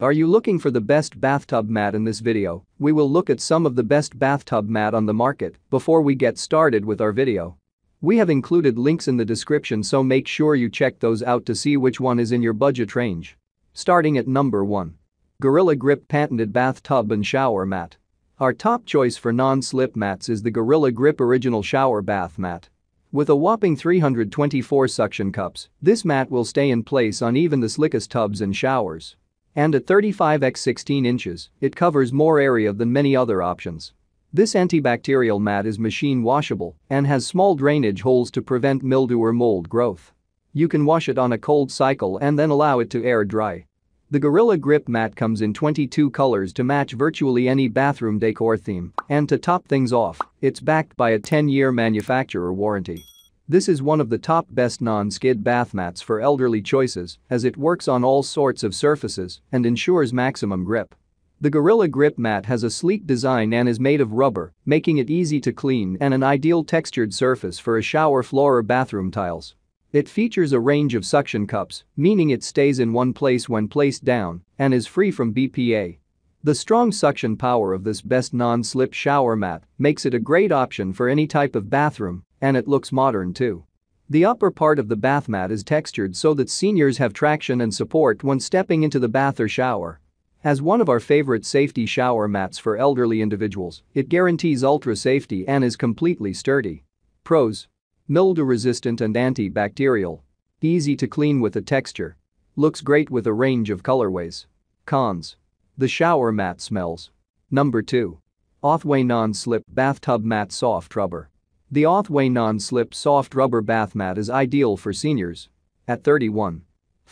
Are you looking for the best bathtub mat in this video? We will look at some of the best bathtub mat on the market before we get started with our video. We have included links in the description so make sure you check those out to see which one is in your budget range. Starting at number 1. Gorilla Grip Patented Bathtub and Shower Mat. Our top choice for non-slip mats is the Gorilla Grip Original Shower Bath Mat. With a whopping 324 suction cups, this mat will stay in place on even the slickest tubs and showers. And at 35 x 16 inches, it covers more area than many other options. This antibacterial mat is machine washable and has small drainage holes to prevent mildew or mold growth. You can wash it on a cold cycle and then allow it to air dry. The Gorilla Grip mat comes in 22 colors to match virtually any bathroom decor theme, and to top things off, it's backed by a 10-year manufacturer warranty. This is one of the top best non-skid bath mats for elderly choices as it works on all sorts of surfaces and ensures maximum grip. The Gorilla Grip mat has a sleek design and is made of rubber, making it easy to clean and an ideal textured surface for a shower floor or bathroom tiles. It features a range of suction cups, meaning it stays in one place when placed down and is free from BPA. The strong suction power of this best non-slip shower mat makes it a great option for any type of bathroom and it looks modern too. The upper part of the bath mat is textured so that seniors have traction and support when stepping into the bath or shower. As one of our favorite safety shower mats for elderly individuals, it guarantees ultra safety and is completely sturdy. Pros. Mildew resistant and antibacterial. Easy to clean with a texture. Looks great with a range of colorways. Cons. The shower mat smells. Number 2. OTHWAY Non-Slip Bathtub Mat Soft Rubber. The Othway non-slip soft rubber bath mat is ideal for seniors. At 31.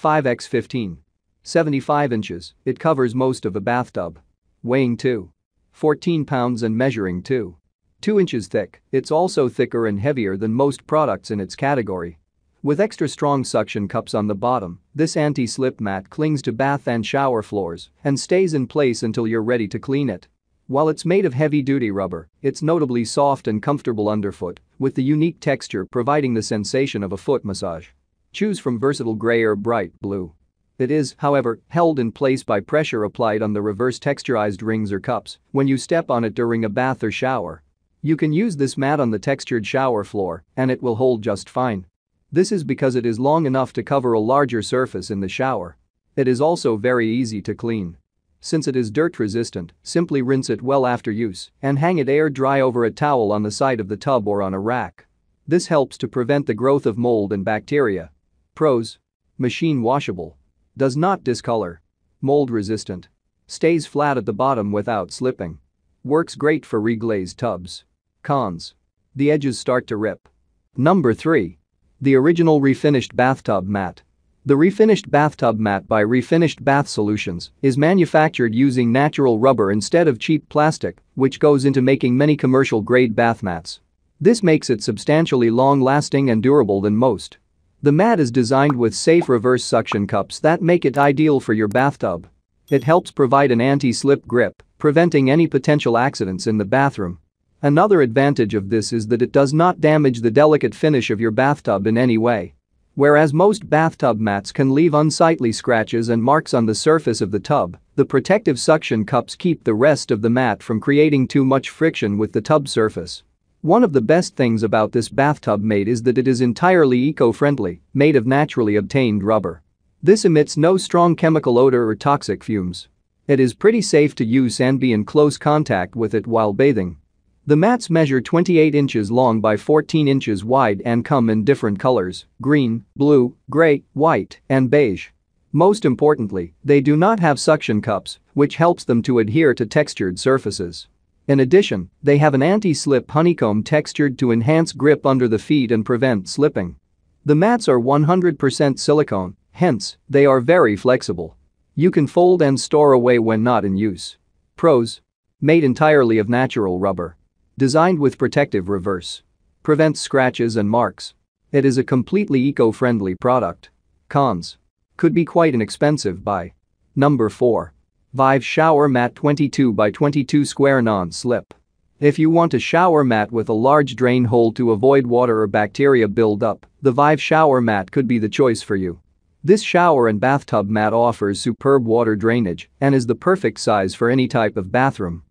5x15. 75 inches, it covers most of a bathtub. Weighing 2. 14 pounds and measuring 2. 2 inches thick, it's also thicker and heavier than most products in its category. With extra strong suction cups on the bottom, this anti-slip mat clings to bath and shower floors and stays in place until you're ready to clean it. While it's made of heavy-duty rubber, it's notably soft and comfortable underfoot, with the unique texture providing the sensation of a foot massage. Choose from versatile gray or bright blue. It is, however, held in place by pressure applied on the reverse texturized rings or cups when you step on it during a bath or shower. You can use this mat on the textured shower floor and it will hold just fine. This is because it is long enough to cover a larger surface in the shower. It is also very easy to clean. Since it is dirt resistant, simply rinse it well after use and hang it air dry over a towel on the side of the tub or on a rack. This helps to prevent the growth of mold and bacteria. Pros. Machine washable. Does not discolor. Mold resistant. Stays flat at the bottom without slipping. Works great for reglazed tubs. Cons. The edges start to rip. Number 3. The original refinished bathtub mat. The refinished bathtub mat by Refinished Bath Solutions is manufactured using natural rubber instead of cheap plastic, which goes into making many commercial-grade bath mats. This makes it substantially long-lasting and durable than most. The mat is designed with safe reverse suction cups that make it ideal for your bathtub. It helps provide an anti-slip grip, preventing any potential accidents in the bathroom. Another advantage of this is that it does not damage the delicate finish of your bathtub in any way. Whereas most bathtub mats can leave unsightly scratches and marks on the surface of the tub, the protective suction cups keep the rest of the mat from creating too much friction with the tub surface. One of the best things about this bathtub mat is that it is entirely eco-friendly, made of naturally obtained rubber. This emits no strong chemical odor or toxic fumes. It is pretty safe to use and be in close contact with it while bathing. The mats measure 28 inches long by 14 inches wide and come in different colors, green, blue, gray, white, and beige. Most importantly, they do not have suction cups, which helps them to adhere to textured surfaces. In addition, they have an anti-slip honeycomb textured to enhance grip under the feet and prevent slipping. The mats are 100% silicone, hence, they are very flexible. You can fold and store away when not in use. Pros. Made entirely of natural rubber. Designed with protective reverse. Prevents scratches and marks. It is a completely eco-friendly product. Cons. Could be quite an expensive buy. Number 4. Vive Shower Mat 22 by 22 Square Non-Slip. If you want a shower mat with a large drain hole to avoid water or bacteria buildup, the Vive shower mat could be the choice for you. This shower and bathtub mat offers superb water drainage and is the perfect size for any type of bathroom.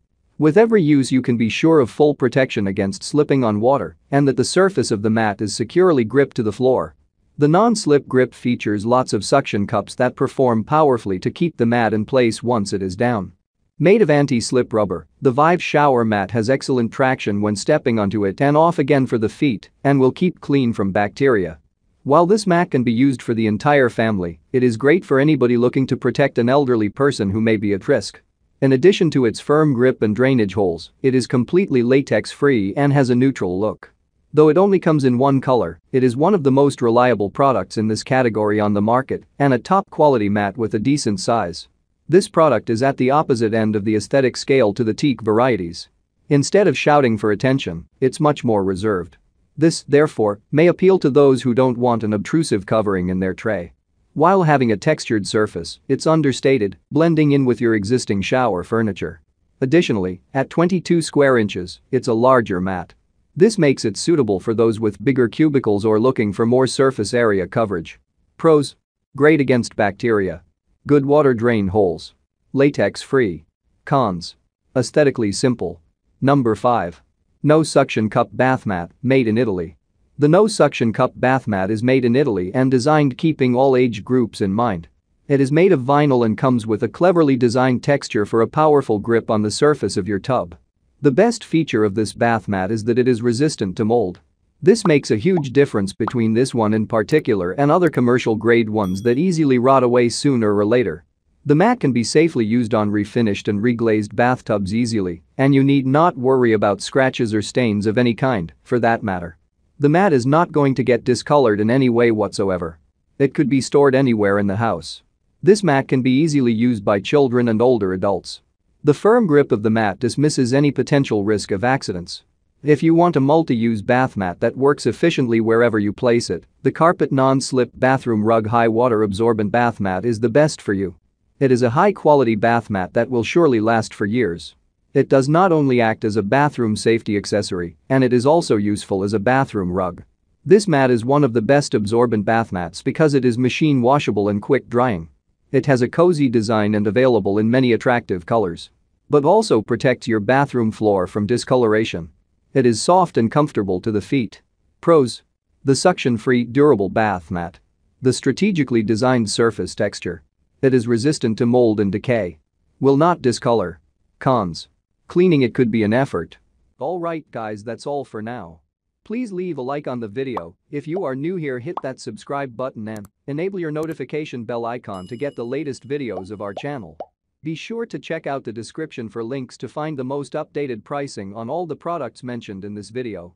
With every use you can be sure of full protection against slipping on water and that the surface of the mat is securely gripped to the floor. The non-slip grip features lots of suction cups that perform powerfully to keep the mat in place once it is down. Made of anti-slip rubber, the Vive shower mat has excellent traction when stepping onto it and off again for the feet and will keep clean from bacteria. While this mat can be used for the entire family, it is great for anybody looking to protect an elderly person who may be at risk. In addition to its firm grip and drainage holes, it is completely latex-free and has a neutral look. Though it only comes in one color, it is one of the most reliable products in this category on the market and a top-quality mat with a decent size. This product is at the opposite end of the aesthetic scale to the teak varieties. Instead of shouting for attention, it's much more reserved. This, therefore, may appeal to those who don't want an obtrusive covering in their tray. While having a textured surface, it's understated, blending in with your existing shower furniture. Additionally, at 22 square inches, it's a larger mat. This makes it suitable for those with bigger cubicles or looking for more surface area coverage. Pros. Great against bacteria. Good water drain holes. Latex free. Cons. Aesthetically simple. Number 5. No Suction Cup Bath Mat, made in Italy. The No Suction Cup Bath Mat is made in Italy and designed keeping all age groups in mind. It is made of vinyl and comes with a cleverly designed texture for a powerful grip on the surface of your tub. The best feature of this bath mat is that it is resistant to mold. This makes a huge difference between this one in particular and other commercial grade ones that easily rot away sooner or later. The mat can be safely used on refinished and reglazed bathtubs easily, and you need not worry about scratches or stains of any kind, for that matter. The mat is not going to get discolored in any way whatsoever. It could be stored anywhere in the house. This mat can be easily used by children and older adults. The firm grip of the mat dismisses any potential risk of accidents. If you want a multi-use bath mat that works efficiently wherever you place it, the Carpet Non-Slip Bathroom Rug High Water Absorbent Bath Mat is the best for you. It is a high-quality bath mat that will surely last for years. It does not only act as a bathroom safety accessory, and it is also useful as a bathroom rug. This mat is one of the best absorbent bath mats because it is machine washable and quick drying. It has a cozy design and available in many attractive colors. But also protects your bathroom floor from discoloration. It is soft and comfortable to the feet. Pros. The suction-free, durable bath mat. The strategically designed surface texture. It is resistant to mold and decay. Will not discolor. Cons. Cleaning it could be an effort. Alright guys that's all for now. Please leave a like on the video, if you are new here hit that subscribe button and enable your notification bell icon to get the latest videos of our channel. Be sure to check out the description for links to find the most updated pricing on all the products mentioned in this video.